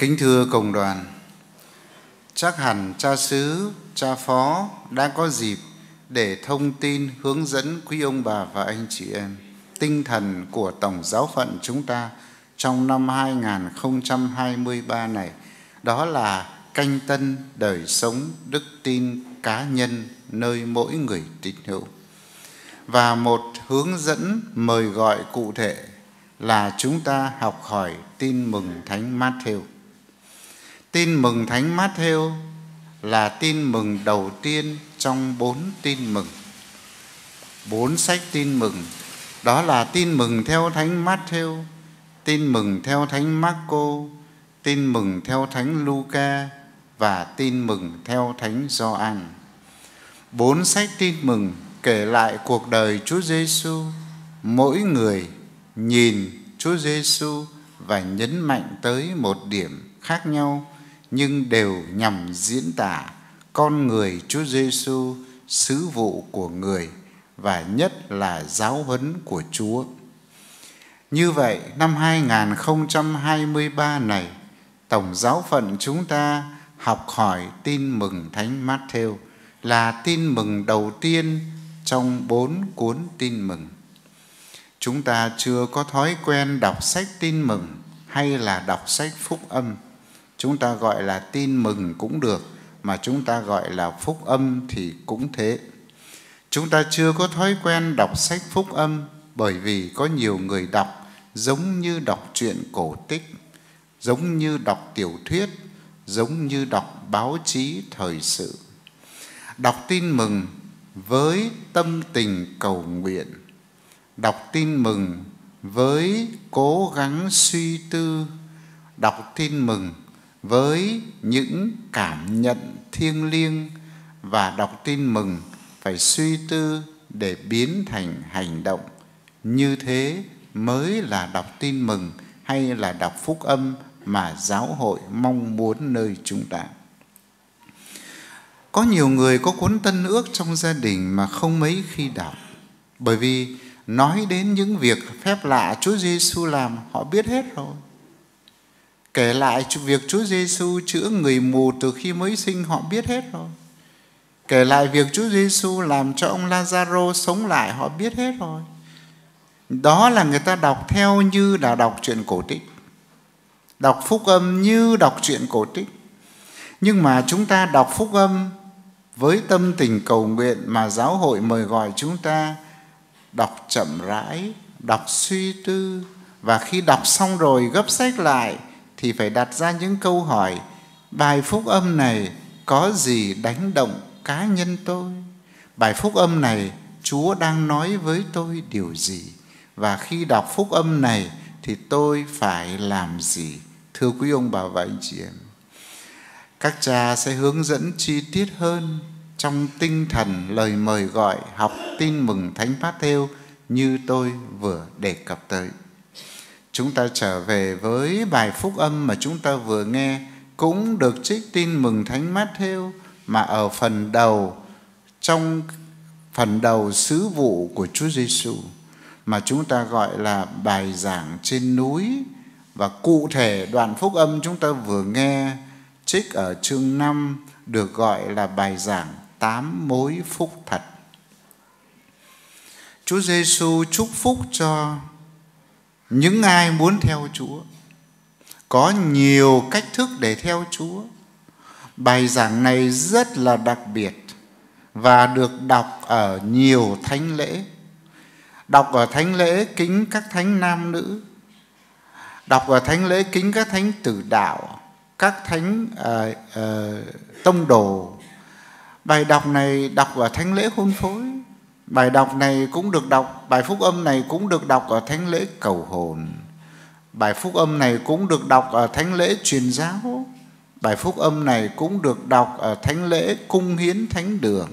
Kính thưa cộng đoàn, chắc hẳn cha xứ, cha phó đã có dịp để thông tin hướng dẫn quý ông bà và anh chị em tinh thần của Tổng giáo phận chúng ta trong năm 2023 này đó là canh tân đời sống đức tin cá nhân nơi mỗi người tín hữu và một hướng dẫn mời gọi cụ thể là chúng ta học hỏi tin mừng thánh Matthew. Tin mừng thánh Matthew là tin mừng đầu tiên trong bốn tin mừng. Bốn sách tin mừng đó là tin mừng theo thánh Matthew, tin mừng theo thánh Marco, tin mừng theo thánh Luca và tin mừng theo thánh Gioan. Bốn sách tin mừng kể lại cuộc đời Chúa Giêsu, mỗi người nhìn Chúa Giêsu và nhấn mạnh tới một điểm khác nhau nhưng đều nhằm diễn tả con người Chúa Giêsu, sứ vụ của người và nhất là giáo huấn của Chúa. Như vậy, năm 2023 này, Tổng giáo phận chúng ta học hỏi tin mừng Thánh Matthew là tin mừng đầu tiên trong bốn cuốn tin mừng. Chúng ta chưa có thói quen đọc sách tin mừng hay là đọc sách phúc âm. Chúng ta gọi là tin mừng cũng được, mà chúng ta gọi là phúc âm thì cũng thế. Chúng ta chưa có thói quen đọc sách phúc âm bởi vì có nhiều người đọc giống như đọc truyện cổ tích, giống như đọc tiểu thuyết, giống như đọc báo chí thời sự. Đọc tin mừng với tâm tình cầu nguyện, đọc tin mừng với cố gắng suy tư, đọc tin mừng với những cảm nhận thiêng liêng và đọc tin mừng, phải suy tư để biến thành hành động. Như thế mới là đọc tin mừng hay là đọc phúc âm mà giáo hội mong muốn nơi chúng ta. Có nhiều người có cuốn tân ước trong gia đình mà không mấy khi đọc. Bởi vì nói đến những việc phép lạ Chúa Giêsu làm, họ biết hết rồi kể lại việc Chúa Giêsu chữa người mù từ khi mới sinh, họ biết hết rồi. Kể lại việc Chúa Giêsu làm cho ông Lazaro sống lại, họ biết hết rồi. Đó là người ta đọc theo như là đọc truyện cổ tích. Đọc phúc âm như đọc truyện cổ tích. Nhưng mà chúng ta đọc phúc âm với tâm tình cầu nguyện mà giáo hội mời gọi chúng ta đọc chậm rãi, đọc suy tư. Và khi đọc xong rồi, gấp sách lại thì phải đặt ra những câu hỏi, bài phúc âm này có gì đánh động cá nhân tôi? Bài phúc âm này, chúa đang nói với tôi điều gì? Và khi đọc phúc âm này thì tôi phải làm gì? Thưa quý ông bà và anh chị em, các cha sẽ hướng dẫn chi tiết hơn trong tinh thần lời mời gọi học tin mừng thánh phát theo như tôi vừa đề cập tới chúng ta trở về với bài phúc âm mà chúng ta vừa nghe, cũng được trích tin mừng thánh mát theo mà ở phần đầu, trong phần đầu sứ vụ của Chúa Giêsu mà chúng ta gọi là bài giảng trên núi và cụ thể đoạn phúc âm chúng ta vừa nghe, trích ở chương 5 được gọi là bài giảng tám mối phúc thật. Chúa Giêsu chúc phúc cho những ai muốn theo Chúa. Có nhiều cách thức để theo Chúa Bài giảng này rất là đặc biệt và được đọc ở nhiều thánh lễ. Đọc ở thánh lễ kính các thánh nam nữ, đọc ở thánh lễ kính các thánh tử đạo, các thánh uh, uh, tông đồ. Bài đọc này đọc ở thánh lễ hôn phối. Bài đọc này cũng được đọc, bài phúc âm này cũng được đọc ở thánh lễ cầu hồn. Bài phúc âm này cũng được đọc ở thánh lễ truyền giáo Bài phúc âm này cũng được đọc ở thánh lễ cung hiến thánh đường.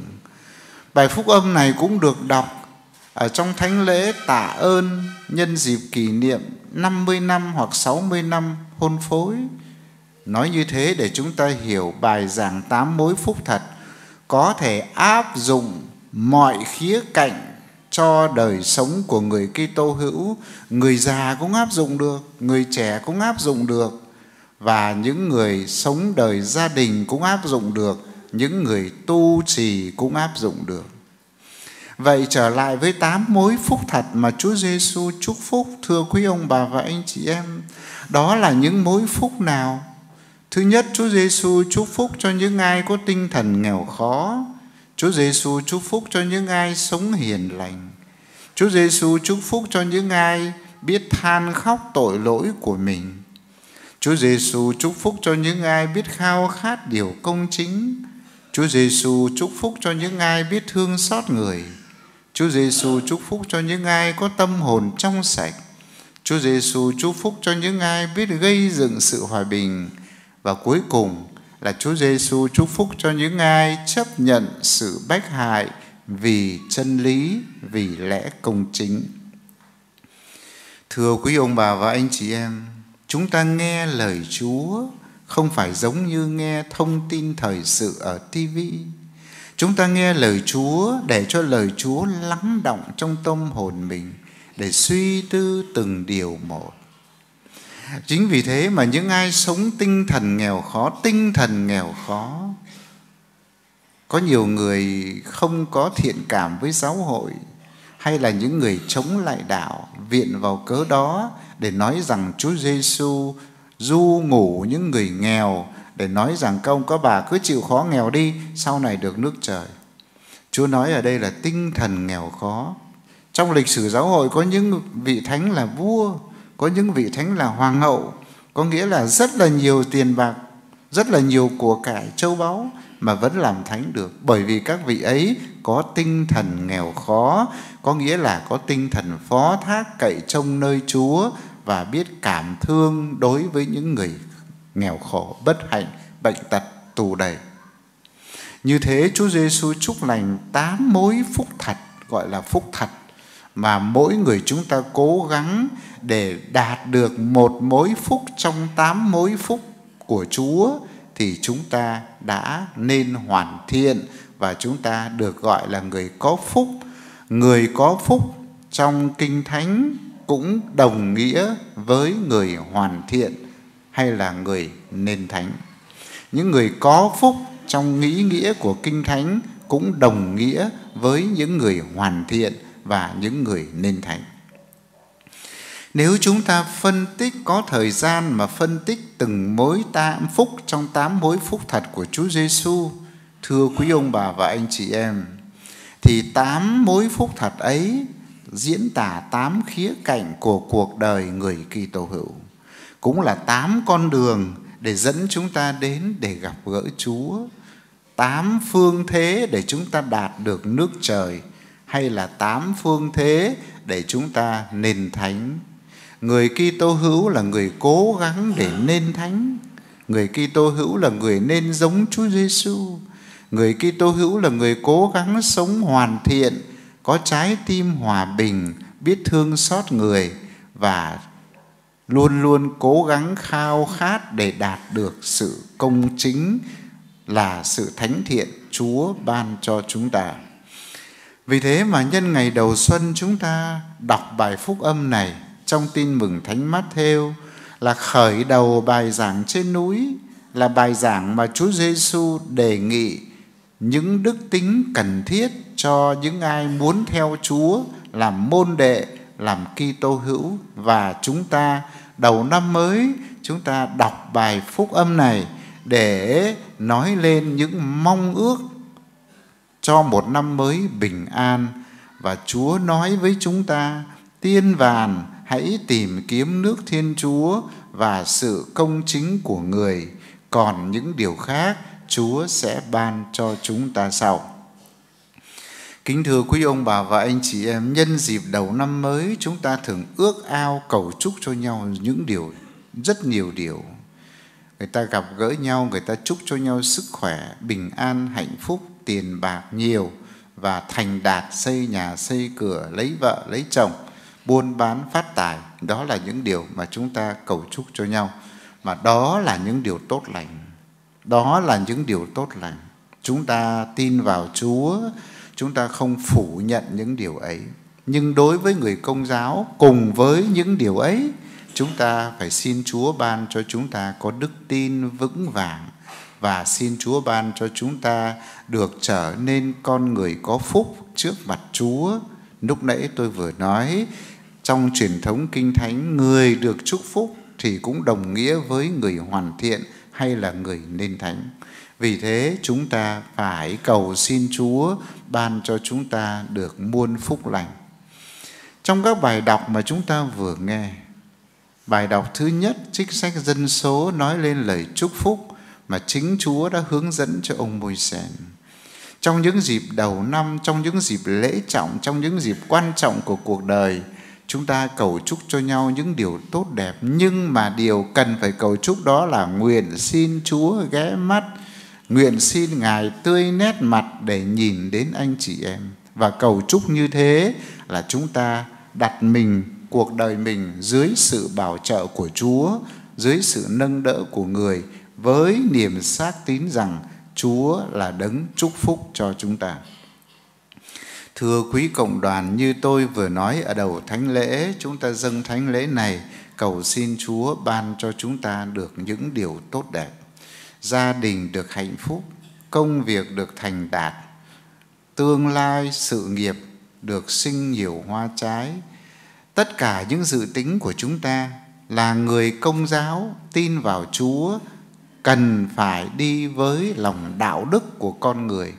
Bài phúc âm này cũng được đọc ở trong thánh lễ tạ ơn nhân dịp kỷ niệm 50 năm hoặc 60 năm hôn phối. Nói như thế để chúng ta hiểu bài giảng tám mối phúc thật có thể áp dụng mọi khía cạnh cho đời sống của người Kitô hữu, người già cũng áp dụng được, người trẻ cũng áp dụng được và những người sống đời gia đình cũng áp dụng được những người tu trì cũng áp dụng được. Vậy trở lại với tám mối phúc thật mà Chúa Giêsu chúc phúc thưa quý ông bà và anh chị em. Đó là những mối phúc nào? Thứ nhất Chúa Giêsu chúc phúc cho những ai có tinh thần nghèo khó. Chúa Giêsu chúc phúc cho những ai sống hiền lành Chúa Giêsu chúc phúc cho những ai biết than khóc tội lỗi của mình. Chúa Giêsu chúc phúc cho những ai biết khao khát điều công chính. Chúa Giêsu chúc phúc cho những ai biết thương xót người. Chúa Giêsu chúc phúc cho những ai có tâm hồn trong sạch. Chúa Giêsu chúc phúc cho những ai biết gây dựng sự hòa bình và cuối cùng là Chúa Giêsu chúc phúc cho những ai chấp nhận sự bách hại vì chân lý, vì lẽ công chính. Thưa quý ông bà và anh chị em, chúng ta nghe lời Chúa không phải giống như nghe thông tin thời sự ở TV. Chúng ta nghe lời Chúa để cho lời Chúa lắng động trong tâm hồn mình để suy tư từng điều một. Chính vì thế mà những ai sống tinh thần nghèo khó, tinh thần nghèo khó có nhiều người không có thiện cảm với giáo hội hay là những người chống lại đạo viện vào cớ đó để nói rằng Chúa Giêsu du ngủ những người nghèo để nói rằng các ông các bà cứ chịu khó nghèo đi sau này được nước trời. Chúa nói ở đây là tinh thần nghèo khó. Trong lịch sử giáo hội có những vị thánh là vua, có những vị thánh là hoàng hậu, có nghĩa là rất là nhiều tiền bạc, rất là nhiều của cải châu báu mà vẫn làm thánh được. Bởi vì các vị ấy có tinh thần nghèo khó có nghĩa là có tinh thần phó thác cậy trông nơi chúa và biết cảm thương đối với những người nghèo khổ bất hạnh bệnh tật tù đầy. Như thế Chúa Giêsu chúc lành tám mối phúc thật gọi là phúc thật mà mỗi người chúng ta cố gắng để đạt được một mối phúc trong tám mối phúc của Chúa thì chúng ta đã nên hoàn thiện và chúng ta được gọi là người có phúc. Người có phúc trong kinh thánh cũng đồng nghĩa với người hoàn thiện hay là người nên thánh. Những người có phúc trong nghĩ nghĩa của kinh thánh cũng đồng nghĩa với những người hoàn thiện và những người nên thánh. Nếu chúng ta phân tích có thời gian mà phân tích từng mối tam phúc trong tám mối phúc thật của Chúa Giêsu, thưa quý ông bà và anh chị em, thì tám mối phúc thật ấy diễn tả tám khía cạnh của cuộc đời người Kitô hữu, cũng là tám con đường để dẫn chúng ta đến để gặp gỡ Chúa, tám phương thế để chúng ta đạt được nước trời hay là tám phương thế để chúng ta nền thánh? Người Kitô hữu là người cố gắng để nên thánh. Người Kitô hữu là người nên giống Chúa Giêsu. Người Kitô hữu là người cố gắng sống hoàn thiện, có trái tim hòa bình, biết thương xót người và luôn luôn cố gắng khao khát để đạt được sự công chính là sự thánh thiện Chúa ban cho chúng ta. Vì thế mà nhân ngày đầu xuân chúng ta đọc bài phúc âm này trong tin mừng Thánh Matthew là khởi đầu bài giảng trên núi là bài giảng mà Chúa Giêsu đề nghị những đức tính cần thiết cho những ai muốn theo Chúa làm môn đệ, làm Kitô hữu. Và chúng ta đầu năm mới chúng ta đọc bài phúc âm này để nói lên những mong ước cho một năm mới bình an và Chúa nói với chúng ta tiên vàn hãy tìm kiếm nước Thiên Chúa và sự công chính của người, còn những điều khác Chúa sẽ ban cho chúng ta sau. Kính thưa quý ông bà và anh chị em, nhân dịp đầu năm mới chúng ta thường ước ao cầu chúc cho nhau những điều, rất nhiều điều. Người ta gặp gỡ nhau, người ta chúc cho nhau sức khỏe, bình an, hạnh phúc, tiền bạc nhiều và thành đạt xây nhà, xây cửa, lấy vợ, lấy chồng buôn bán phát tài. Đó là những điều mà chúng ta cầu chúc cho nhau. Mà đó là những điều tốt lành. Đó là những điều tốt lành. Chúng ta tin vào chúa chúng ta không phủ nhận những điều ấy. Nhưng đối với người công giáo cùng với những điều ấy chúng ta phải xin Chúa ban cho chúng ta có đức tin vững vàng và xin Chúa ban cho chúng ta được trở nên con người có phúc trước mặt Chúa. Lúc nãy tôi vừa nói trong truyền thống kinh thánh người được chúc phúc thì cũng đồng nghĩa với người hoàn thiện hay là người nên thánh. Vì thế chúng ta phải cầu xin Chúa ban cho chúng ta được muôn phúc lành. Trong các bài đọc mà chúng ta vừa nghe, bài đọc thứ nhất trích sách dân số nói lên lời chúc phúc mà chính Chúa đã hướng dẫn cho ông Môi Sen. Trong những dịp đầu năm, trong những dịp lễ trọng, trong những dịp quan trọng của cuộc đời, chúng ta cầu chúc cho nhau những điều tốt đẹp. Nhưng mà điều cần phải cầu chúc đó là nguyện xin Chúa ghé mắt nguyện xin Ngài tươi nét mặt để nhìn đến anh chị em. Và cầu chúc như thế là chúng ta đặt mình cuộc đời mình dưới sự bảo trợ của Chúa dưới sự nâng đỡ của người với niềm xác tín rằng Chúa là đấng chúc phúc cho chúng ta. Thưa quý cộng đoàn, như tôi vừa nói ở đầu thánh lễ, chúng ta dâng thánh lễ này cầu xin Chúa ban cho chúng ta được những điều tốt đẹp. Gia đình được hạnh phúc, công việc được thành đạt, tương lai sự nghiệp được sinh nhiều hoa trái. Tất cả những dự tính của chúng ta là người công giáo tin vào Chúa cần phải đi với lòng đạo đức của con người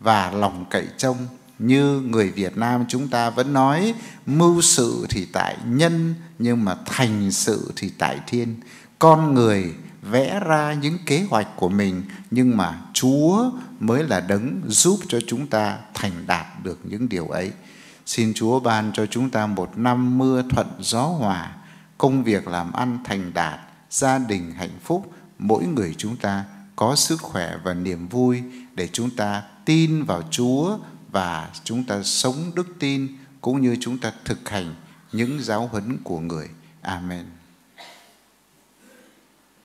và lòng cậy trông. Như người Việt Nam chúng ta vẫn nói, mưu sự thì tại nhân, nhưng mà thành sự thì tại thiên. Con người vẽ ra những kế hoạch của mình, nhưng mà Chúa mới là đấng giúp cho chúng ta thành đạt được những điều ấy. Xin Chúa ban cho chúng ta một năm mưa thuận gió hòa, công việc làm ăn thành đạt, gia đình hạnh phúc mỗi người chúng ta có sức khỏe và niềm vui để chúng ta tin vào Chúa và chúng ta sống đức tin cũng như chúng ta thực hành những giáo huấn của người. Amen.